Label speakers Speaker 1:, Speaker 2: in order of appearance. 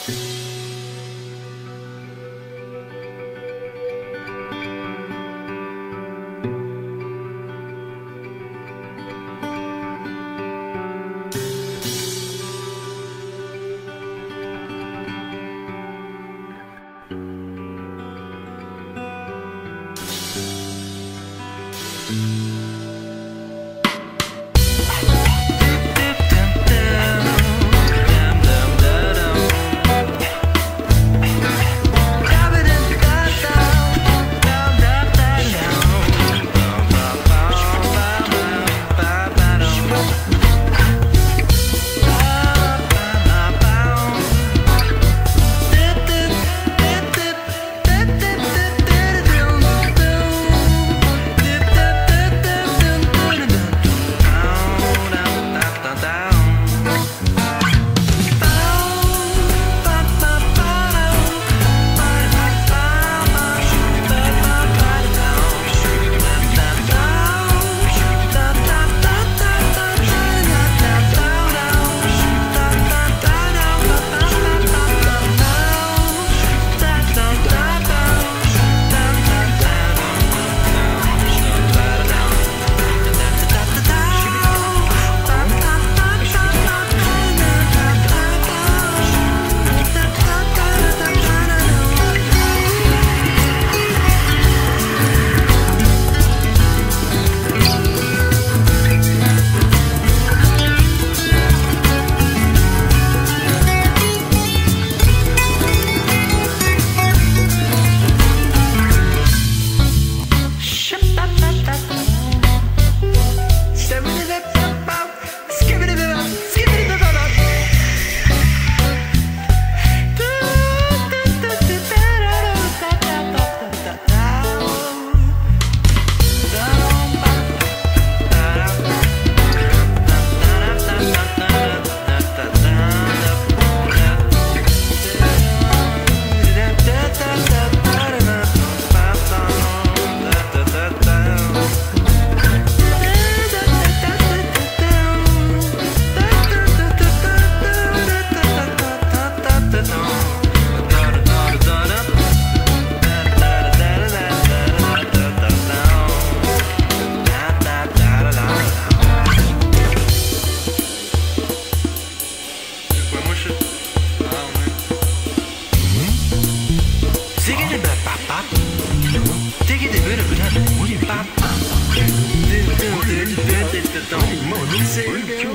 Speaker 1: thank mm -hmm. you
Speaker 2: Don't you